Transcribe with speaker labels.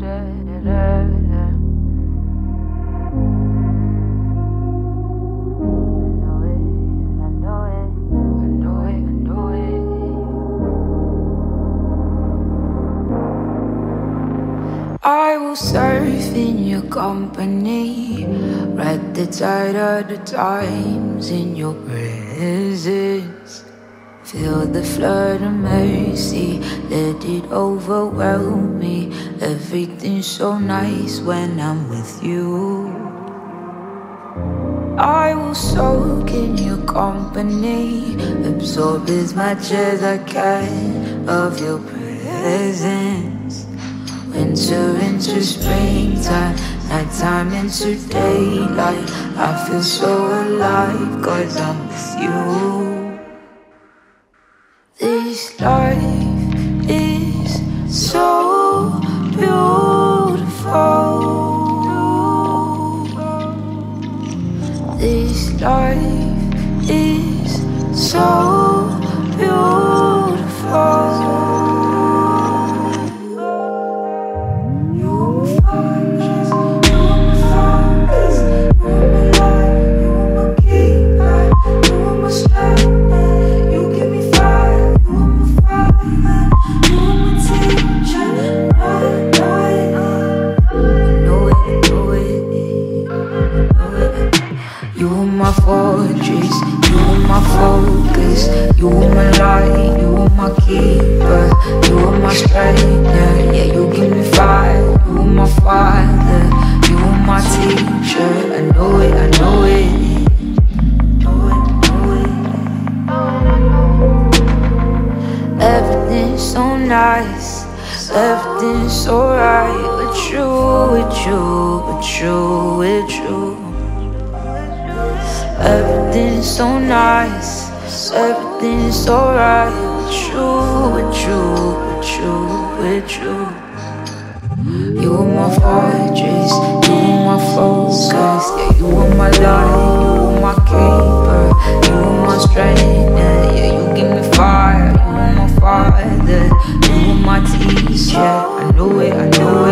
Speaker 1: I will surf in your company, ride the tide of the times in your presence. Feel the flood of mercy, let it overwhelm me. Everything's so nice when I'm with you. I will soak in your company, absorb as much as I can of your presence. Winter into springtime, nighttime into daylight. I feel so alive, cause I'm with you. This life is so beautiful. This life is so You are my fortress, you are my focus, you are my light, you are my keeper, you are my strength, yeah, you give me fire, you are my father, you are my teacher, I know it, I know it. Everything's so nice, everything's so right with you, with you, with you, with you. Everything's so nice, everything's so right. With you, with you, with you, with you You are my fortress, you are my focus. Yeah, you are my light, you are my keeper. You are my strength, yeah, you give me fire. You are my father, you are my teacher. I know it, I know it.